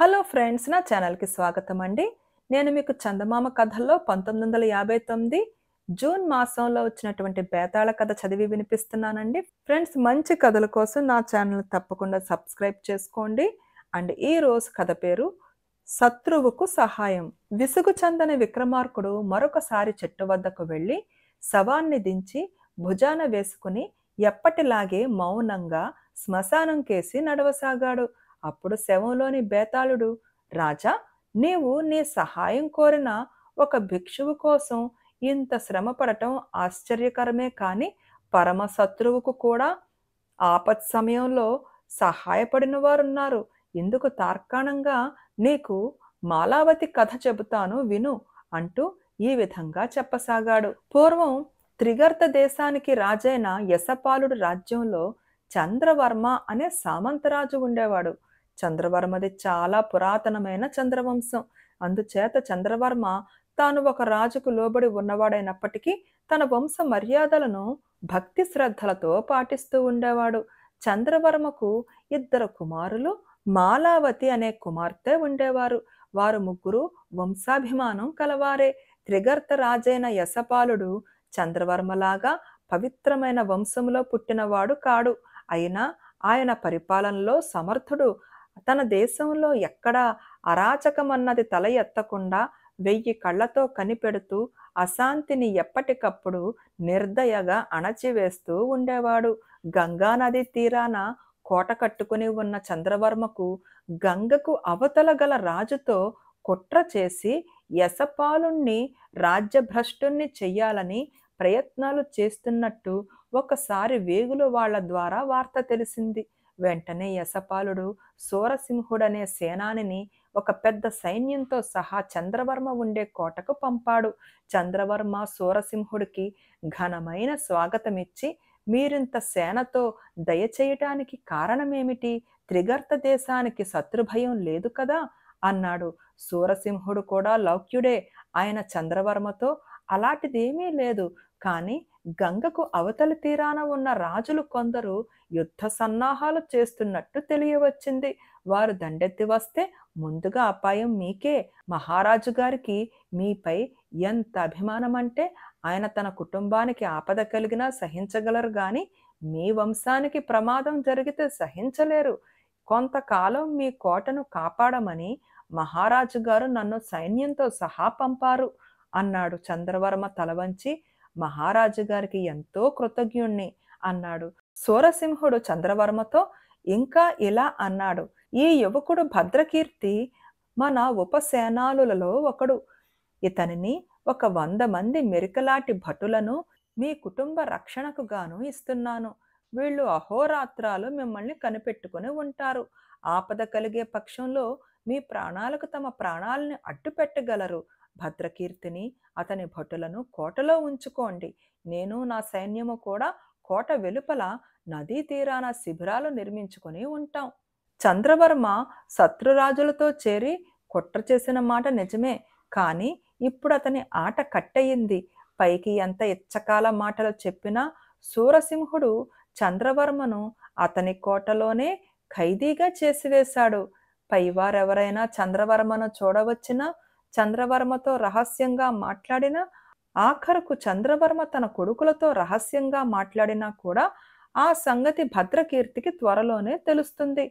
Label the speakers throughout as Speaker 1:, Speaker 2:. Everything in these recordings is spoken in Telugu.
Speaker 1: హలో ఫ్రెండ్స్ నా ఛానల్కి స్వాగతం అండి నేను మీకు చందమామ కథల్లో పంతొమ్మిది వందల యాభై తొమ్మిది జూన్ మాసంలో వచ్చినటువంటి బేతాళ కథ చదివి వినిపిస్తున్నానండి. ఫ్రెండ్స్ మంచి కథల కోసం నా ఛానల్ తప్పకుండా సబ్స్క్రైబ్ చేసుకోండి. అండ్ ఈ రోజు కథ పేరు శత్రువుకు సహాయం. విసుగు చెందని విక్రమార్కుడు మరొకసారి చెట్టు వద్దకు వెళ్ళి శవాన్ని దించి భుజాన వేసుకుని ఎప్పటిలాగే మౌనంగా శ్మశానం కేసి నడవసాగాడు. అప్పుడు శవంలోని బేతాళుడు రాజా నీవు నీ సహాయం కోరిన ఒక భిక్షువు కోసం ఇంత శ్రమ పడటం ఆశ్చర్యకరమే కానీ పరమ శత్రువుకు కూడా ఆపత్ సమయంలో సహాయపడిన వారున్నారు. ఇందుకు తార్కాణంగా నీకు మాలావతి కథ చెబుతాను విను అంటూ ఈ విధంగా చెప్పసాగాడు. పూర్వం త్రిగర్త దేశానికి రాజైన యశపాలుడు రాజ్యంలో చంద్రవర్మ అనే సామంతరాజు ఉండేవాడు. చంద్రవర్మది చాలా పురాతనమైన చంద్రవంశం. అందుచేత చంద్రవర్మ తాను ఒక రాజుకు లోబడి ఉన్నవాడైనప్పటికీ తన వంశ మర్యాదలను భక్తి శ్రద్ధలతో పాటిస్తూ ఉండేవాడు. చంద్రవర్మకు ఇద్దరు కుమారులు మాలావతి అనే కుమార్తె ఉండేవారు. వారు ముగ్గురు వంశాభిమానం కలవారే. త్రిగర్త రాజైన యశపాలుడు చంద్రవర్మలాగా పవిత్రమైన వంశంలో పుట్టినవాడు కాడు. అయినా ఆయన పరిపాలనలో సమర్థుడు. తన దేశంలో ఎక్కడా అరాచకమన్నది తల ఎత్తకుండా వెయ్యి కళ్ళతో కనిపెడుతూ అశాంతిని ఎప్పటికప్పుడు నిర్దయగా అణచివేస్తూ ఉండేవాడు. గంగానది తీరాన కోట కట్టుకుని ఉన్న చంద్రవర్మకు గంగకు అవతల గల రాజుతో కుట్ర చేసి యశపాలుణ్ణి రాజ్యభ్రష్టుణ్ణి చెయ్యాలని ప్రయత్నాలు చేస్తున్నట్టు ఒకసారి వేగులు వాళ్ళ ద్వారా వార్త తెలిసింది. వెంటనే యశపాలుడు సూరసింహుడనే సేనానిని ఒక పెద్ద సైన్యంతో సహా చంద్రవర్మ ఉండే కోటకు పంపాడు. చంద్రవర్మ సూరసింహుడికి ఘనమైన స్వాగతమిచ్చి మీరింత సేనతో దయచేయటానికి కారణమేమిటి? త్రిగర్త దేశానికి శత్రుభయం లేదు కదా? అన్నాడు. సూరసింహుడు కూడా లౌక్యుడే. ఆయన చంద్రవర్మతో అలాంటిదేమీ లేదు. కానీ గంగకు అవతలి తీరాన ఉన్న రాజులు కొందరు యుద్ధ సన్నాహాలు చేస్తున్నట్టు తెలియవచ్చింది. వారు దండెత్తి వస్తే ముందుగా అపాయం మీకే. మహారాజు గారికి మీపై ఎంత అభిమానం అంటే ఆయన తన కుటుంబానికి ఆపద కలిగినా సహించగలరు గాని మీ వంశానికి ప్రమాదం జరిగితే సహించలేరు. కొంతకాలం మీ కోటను కాపాడమని మహారాజు గారు నన్ను సైన్యంతో సహా పంపారు. అన్నాడు చంద్రవర్మ తలవంచి. మహారాజు గారికి ఎంతో కృతజ్ఞుణ్ణి అన్నాడు. సూరసింహుడు చంద్రవర్మతో ఇంకా ఇలా అన్నాడు. ఈ యువకుడు భద్రకీర్తి మన ఉపసేనాలులలో ఒకడు. ఇతనిని ఒక వంద మంది మెరికలాటి భటులను మీ కుటుంబ రక్షణకు గాను ఇస్తున్నాను. వీళ్ళు అహోరాత్రాలు మిమ్మల్ని కనిపెట్టుకుని ఉంటారు. ఆపద కలిగే పక్షంలో మీ ప్రాణాలకు తమ ప్రాణాలని అడ్డుపెట్టగలరు. భద్రకీర్తిని అతని భటులను కోటలో ఉంచుకోండి. నేను నా సైన్యము కూడా కోట వెలుపల నదీ తీరాన శిబిరాలు నిర్మించుకొని ఉంటాం. చంద్రవర్మ శత్రురాజులతో చేరి కుట్ర చేసిన మాట నిజమే. కానీ ఇప్పుడు అతని ఆట కట్టయింది. పైకి ఎంత ఇచ్చకాల మాటలు చెప్పినా సూరసింహుడు చంద్రవర్మను అతని కోటలోనే ఖైదీగా చేసివేశాడు. పైవారెవరైనా చంద్రవర్మను చూడవచ్చినా చంద్రవర్మతో రహస్యంగా మాట్లాడినా ఆఖరుకు చంద్రవర్మ తన కొడుకులతో రహస్యంగా మాట్లాడినా కూడా ఆ సంగతి భద్రకీర్తికి త్వరలోనే తెలుస్తుంది.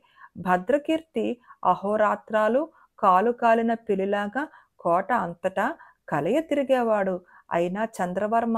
Speaker 1: భద్రకీర్తి అహోరాత్రాలు కాలు కాలిన పిలిలాగా కోట అంతటా కలయ తిరిగేవాడు. అయినా చంద్రవర్మ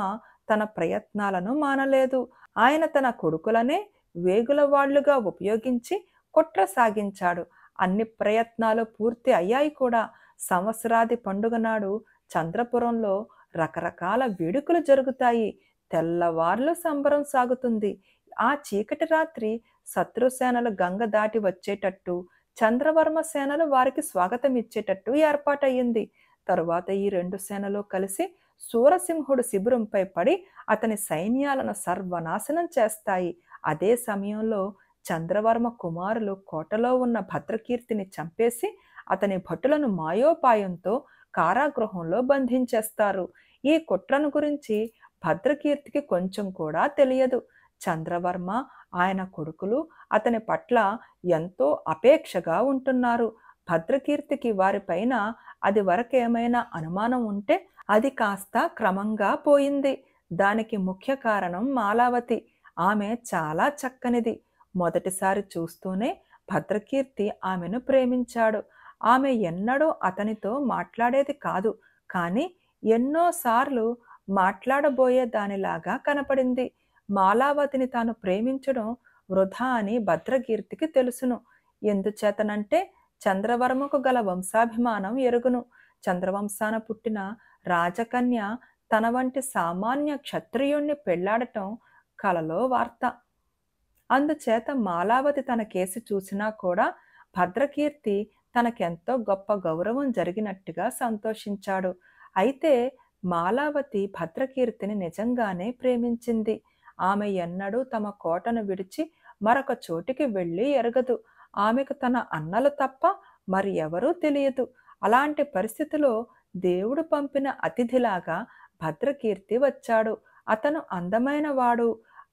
Speaker 1: తన ప్రయత్నాలను మానలేదు. ఆయన తన కొడుకులనే వేగుల వాళ్ళుగా ఉపయోగించి కుట్ర సాగించాడు అన్ని ప్రయత్నాలు పూర్తి అయ్యాయి కూడా. సంవత్సరాది పండుగ నాడు చంద్రపురంలో రకరకాల వేడుకలు జరుగుతాయి. తెల్లవారులు సంబరం సాగుతుంది. ఆ చీకటి రాత్రి శత్రుసేనలు గంగ దాటి వచ్చేటట్టు చంద్రవర్మ సేనలు వారికి స్వాగతం ఇచ్చేటట్టు ఏర్పాటయ్యింది. తరువాత ఈ రెండు సేనలు కలిసి సూరసింహుడు శిబిరంపై పడి అతని సైన్యాలను సర్వనాశనం చేస్తాయి. అదే సమయంలో చంద్రవర్మ కుమారులు కోటలో ఉన్న భద్రకీర్తిని చంపేసి అతని భటులను మాయోపాయంతో కారాగృహంలో బంధించేస్తారు. ఈ కుట్రను గురించి భద్రకీర్తికి కొంచెం కూడా తెలియదు. చంద్రవర్మ ఆయన కొడుకులు అతని పట్ల ఎంతో అపేక్షగా ఉంటున్నారు. భద్రకీర్తికి వారిపైన అది వరకేమైనా అనుమానం ఉంటే అది కాస్త క్రమంగా పోయింది. దానికి ముఖ్య కారణం మాలావతి. ఆమె చాలా చక్కనిది. మొదటిసారి చూస్తూనే భద్రకీర్తి ఆమెను ప్రేమించాడు. ఆమె ఎన్నడూ అతనితో మాట్లాడేది కాదు. కానీ ఎన్నోసార్లు మాట్లాడబోయే దానిలాగా కనపడింది. మాలావతిని తాను ప్రేమించడం వృధా అని భద్రకీర్తికి తెలుసును. ఎందుచేతనంటే చంద్రవర్మకు గల వంశాభిమానం ఎరుగును. చంద్రవంశాన పుట్టిన రాజకన్య తన వంటి సామాన్య క్షత్రియుణ్ణి పెళ్ళాడటం కలలో వార్త. అందుచేత మాలావతి తన కేసు చూసినా కూడా భద్రకీర్తి తనకెంతో గొప్ప గౌరవం జరిగినట్టుగా సంతోషించాడు. అయితే మాలావతి భద్రకీర్తిని నిజంగానే ప్రేమించింది. ఆమె ఎన్నడూ తమ కోటను విడిచి మరొక చోటికి వెళ్ళి ఎరగదు. ఆమెకు తన అన్నలు తప్ప మరి ఎవరూ తెలియదు. అలాంటి పరిస్థితిలో దేవుడు పంపిన అతిథిలాగా భద్రకీర్తి వచ్చాడు. అతను అందమైన వాడు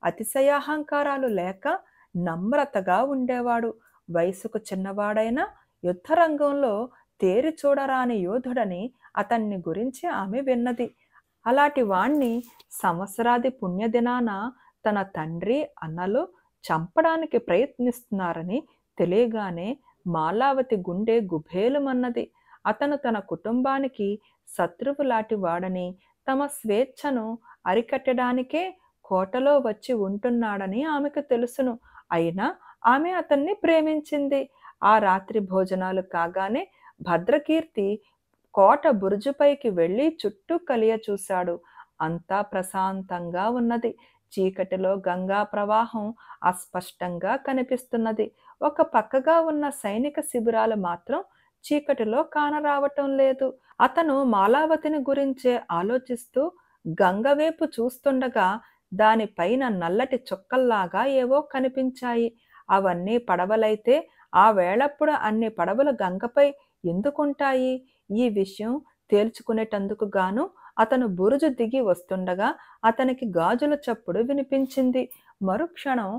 Speaker 1: అతిశయాహంకారాలు లేక నమ్రతగా ఉండేవాడు. వయసుకు చిన్నవాడైనా యుద్ధరంగంలో తేరి చూడరాని యోధుడని అతన్ని గురించి ఆమె విన్నది. అలాంటి వాణ్ణి సంవత్సరాది పుణ్యదినాన తన తండ్రి అన్నలు చంపడానికి ప్రయత్నిస్తున్నారని తెలియగానే మాలావతి గుండె గుభేలుమన్నది. అతను తన కుటుంబానికి శత్రువు లాంటి వాడని తమ స్వేచ్ఛను అరికట్టడానికే కోటలో వచ్చి ఉంటున్నాడని ఆమెకు తెలుసును. అయినా ఆమె అతన్ని ప్రేమించింది. ఆ రాత్రి భోజనాలు కాగానే భద్రకీర్తి కోట బురుజుపైకి వెళ్ళి చుట్టూ కలియ చూశాడు. అంతా ప్రశాంతంగా ఉన్నది. చీకటిలో గంగా ప్రవాహం అస్పష్టంగా కనిపిస్తున్నది. ఒక పక్కగా ఉన్న సైనిక శిబిరాలు మాత్రం చీకటిలో కానరావటం లేదు. అతను మాలావతిని గురించే ఆలోచిస్తూ గంగ వైపు చూస్తుండగా దానిపైన నల్లటి చుక్కల్లాగా ఏవో కనిపించాయి. అవన్నీ పడవలైతే ఆ వేళప్పుడు అన్ని పడవలు గంగపై ఎందుకుంటాయి? ఈ విషయం తేల్చుకునేటందుకు గాను అతను బురుజు దిగి వస్తుండగా అతనికి గాజుల చప్పుడు వినిపించింది. మరుక్షణం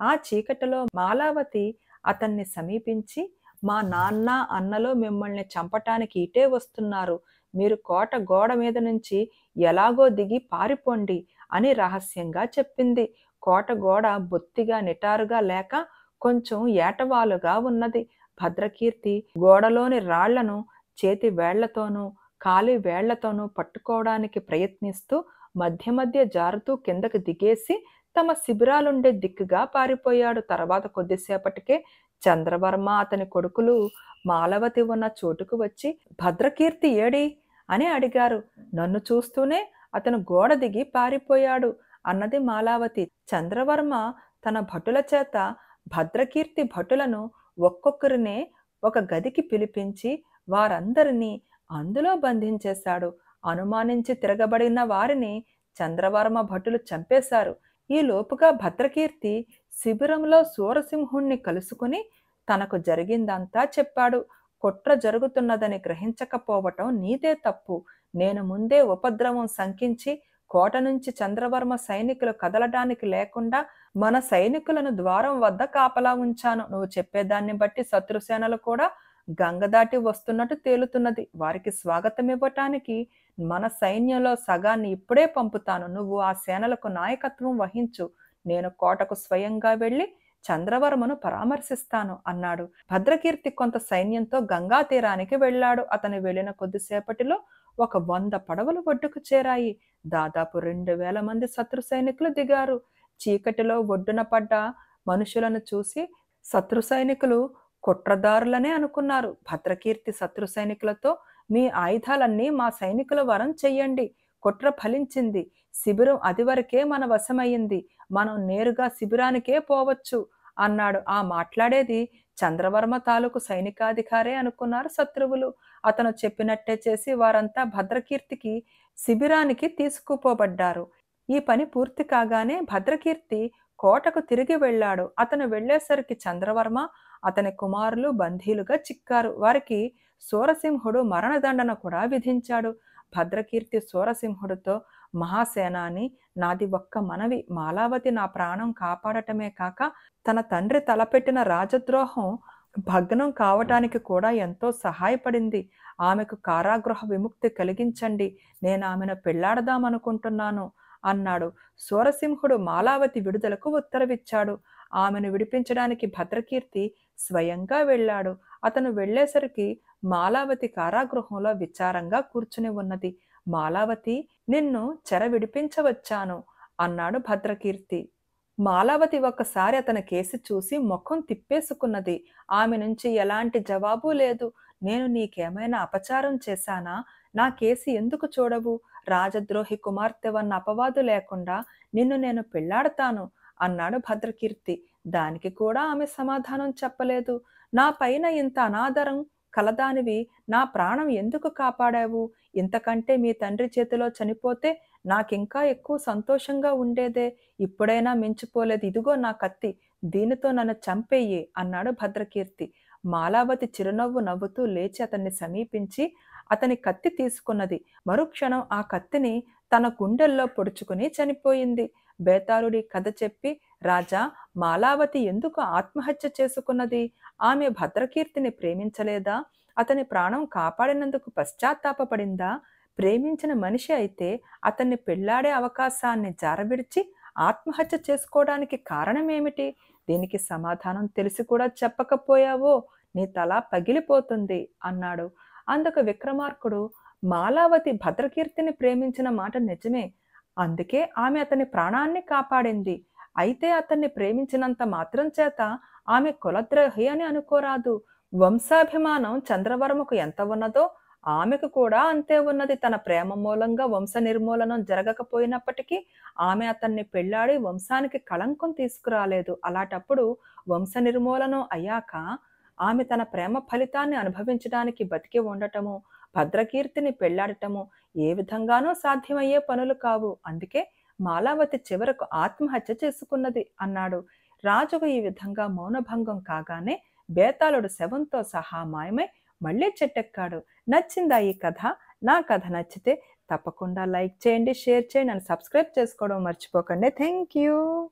Speaker 1: ఆ చీకటిలో మాలావతి అతన్ని సమీపించి మా నాన్న అన్నలో మిమ్మల్ని చంపటానికి ఇటే వస్తున్నారు. మీరు కోట గోడ మీద నుంచి ఎలాగో దిగి పారిపోండి అని రహస్యంగా చెప్పింది. కోట గోడ బొత్తిగా నిటారుగా లేక కొంచెం ఏటవాలుగా ఉన్నది. భద్రకీర్తి గోడలోని రాళ్ళను చేతి వేళ్ళతోనూ కాలి వేళ్ళతోనూ పట్టుకోవడానికి ప్రయత్నిస్తూ మధ్య మధ్య జారుతూ కిందకు దిగేసి తమ శిబిరాలుండే దిక్కుగా పారిపోయాడు. తర్వాత కొద్దిసేపటికే చంద్రవర్మ అతని కొడుకులు మాలవతి ఉన్న చోటుకు వచ్చి భద్రకీర్తి ఏడి? అని అడిగారు. నన్ను చూస్తూనే అతను గోడ దిగి పారిపోయాడు అన్నది మాలావతి. చంద్రవర్మ తన భటుల చేత భద్రకీర్తి భటులను ఒక్కొక్కరినే ఒక గదికి పిలిపించి వారందరినీ అందులో బంధించేశాడు. అనుమానించి తిరగబడిన వారిని చంద్రవర్మ భటులు చంపేశారు. ఈ లోపుగా భద్రకీర్తి శిబిరంలో సూరసింహుణ్ణి కలుసుకుని తనకు జరిగిందంతా చెప్పాడు. కుట్ర జరుగుతున్నదని గ్రహించకపోవటం నీదే తప్పు. నేను ముందే ఉపద్రవం శంకించి కోట నుంచి చంద్రవర్మ సైనికులు కదలడానికి లేకుండా మన సైనికులను ద్వారం వద్ద కాపలా ఉంచాను. నువ్వు చెప్పేదాన్ని బట్టి శత్రుసేనలు కూడా గంగ దాటి వస్తున్నట్టు తేలుతున్నది. వారికి స్వాగతం ఇవ్వటానికి మన సైన్యంలో సగాన్ని ఇప్పుడే పంపుతాను. నువ్వు ఆ సేనలకు నాయకత్వం వహించు. నేను కోటకు స్వయంగా వెళ్ళి చంద్రవర్మను పరామర్శిస్తాను అన్నాడు. భద్రకీర్తి కొంత సైన్యంతో గంగా తీరానికి వెళ్ళాడు. అతను వెళ్ళిన కొద్దిసేపటిలో ఒక వంద పడవలు ఒడ్డుకు చేరాయి. దాదాపు రెండు వేల మంది శత్రు సైనికులు దిగారు. చీకటిలో ఒడ్డున పడ్డ మనుషులను చూసి శత్రు సైనికులు కుట్రదారులనే అనుకున్నారు. భద్రకీర్తి శత్రు సైనికులతో మీ ఆయుధాలన్నీ మా సైనికుల వరం చెయ్యండి. కుట్ర ఫలించింది. శిబిరం అదివరకే మన వశమయ్యింది. మనం నేరుగా శిబిరానికే పోవచ్చు అన్నాడు. ఆ మాట్లాడేది చంద్రవర్మ తాలూకు సైనికాధికారే అనుకున్నారు శత్రువులు. అతను చెప్పినట్టే చేసి వారంతా భద్రకీర్తికి శిబిరానికి తీసుకుపోబడ్డారు. ఈ పని పూర్తి కాగానే భద్రకీర్తి కోటకు తిరిగి వెళ్ళాడు. అతను వెళ్ళేసరికి చంద్రవర్మ అతని కుమారులు బంధీలుగా చిక్కారు. వారికి సూరసింహుడు మరణదండన కూడా విధించాడు. భద్రకీర్తి సూరసింహుడితో మహాసేనాని నాది ఒక్క మనవి. మాలావతి నా ప్రాణం కాపాడటమే కాక తన తండ్రి తలపెట్టిన రాజద్రోహం భగ్నం కావటానికి కూడా ఎంతో సహాయపడింది. ఆమెకు కారాగృహ విముక్తి కలిగించండి. నేను ఆమెను పెళ్ళాడదామనుకుంటున్నాను అన్నాడు. సూరసింహుడు మాలావతి విడుదలకు ఉత్తరవిచ్చాడు. ఆమెను విడిపించడానికి భద్రకీర్తి స్వయంగా వెళ్ళాడు. అతను వెళ్ళేసరికి మాలావతి కారాగృహంలో విచారంగా కూర్చుని ఉన్నది. మాలావతి నిన్ను చెర విడిపించవచ్చాను అన్నాడు భద్రకీర్తి. మాలావతి ఒక్కసారి అతని కేసి చూసి ముఖం తిప్పేసుకున్నది. ఆమె నుంచి ఎలాంటి జవాబు లేదు. నేను నీకేమైనా అపచారం చేశానా? నా కేసి ఎందుకు చూడవు? రాజద్రోహి కుమార్తెవన్న అపవాదు లేకుండా నిన్ను నేను పెళ్ళాడతాను అన్నాడు భద్రకీర్తి. దానికి కూడా ఆమె సమాధానం చెప్పలేదు. నా పైన ఇంత అనాదరం కలదానివి నా ప్రాణం ఎందుకు కాపాడావు? ఇంతకంటే మీ తండ్రి చేతిలో చనిపోతే నాకింకా ఎక్కువ సంతోషంగా ఉండేదే. ఇప్పుడైనా మించిపోలేదు. ఇదిగో నా కత్తి. దీనితో నన్ను చంపేయి అన్నాడు భద్రకీర్తి. మాలావతి చిరునవ్వు నవ్వుతూ లేచి అతన్ని సమీపించి అతని కత్తి తీసుకున్నది. మరుక్షణం ఆ కత్తిని తన గుండెల్లో పొడుచుకుని చనిపోయింది. బేతాళుడి కథ చెప్పి రాజా మాలావతి ఎందుకు ఆత్మహత్య చేసుకున్నది? ఆమె భద్రకీర్తిని ప్రేమించలేదా? అతని ప్రాణం కాపాడినందుకు పశ్చాత్తాపడిందా ప్రేమించిన మనిషి అయితే అతన్ని పెళ్ళాడే అవకాశాన్ని జారవిడిచి ఆత్మహత్య చేసుకోవడానికి కారణమేమిటి? దీనికి సమాధానం తెలిసి కూడా చెప్పకపోయావో? నీ తల పగిలిపోతుంది అన్నాడు. అందుకు విక్రమార్కుడు మాలావతి భద్రకీర్తిని ప్రేమించిన మాట నిజమే. అందుకే ఆమె అతని ప్రాణాన్ని కాపాడింది. అయితే అతన్ని ప్రేమించినంత మాత్రం చేత ఆమె కులద్రోహి అని అనుకోరాదు. వంశాభిమానం చంద్రవర్మకు ఎంత ఉన్నదో ఆమెకు కూడా అంతే ఉన్నది. తన ప్రేమ మూలంగా వంశ నిర్మూలనం జరగకపోయినప్పటికీ ఆమె అతన్ని పెళ్ళాడి వంశానికి కళంకం తీసుకురాలేదు. అలాంటప్పుడు వంశ నిర్మూలనం అయ్యాక ఆమె తన ప్రేమ ఫలితాన్ని అనుభవించడానికి బతికి ఉండటము భద్రకీర్తిని పెళ్ళాడటము ఏ విధంగానూ సాధ్యమయ్యే పనులు కావు. అందుకే మాలావతి చివరకు ఆత్మహత్య చేసుకున్నది అన్నాడు. రాజుకు ఈ విధంగా మౌనభంగం కాగానే బేతాళుడు శవంతో సహా మాయమై మళ్ళీ చెట్టెక్కాడు. నచ్చిందా ఈ కథ? నా కథ నచ్చితే తప్పకుండా లైక్ చేయండి షేర్ చేయండి అండ్ సబ్స్క్రైబ్ చేసుకోవడం మర్చిపోకండి. Thank you